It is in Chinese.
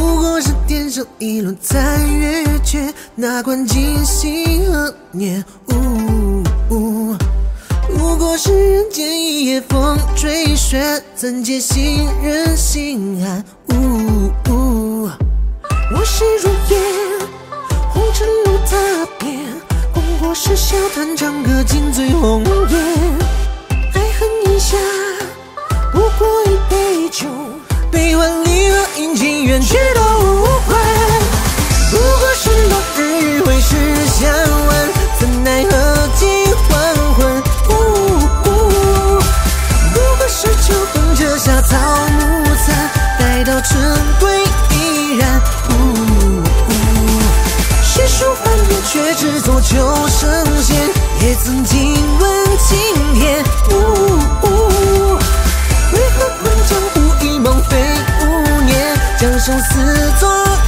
不过是天上一轮残月，却哪管今夕何年？呜呜，不过是人间一夜风吹雪，怎解心人心寒？呜呜，我是如烟，红尘路踏遍，功过是笑谈长歌，尽醉红颜。爱恨一下，不过一杯酒，悲欢离合，阴晴圆缺都无关。不过是落日会时相问，怎奈何尽黄昏。呜呜，不过是秋风折下草木残，待到春归依然。呜呜，世俗繁衍，却只做旧神仙，生死作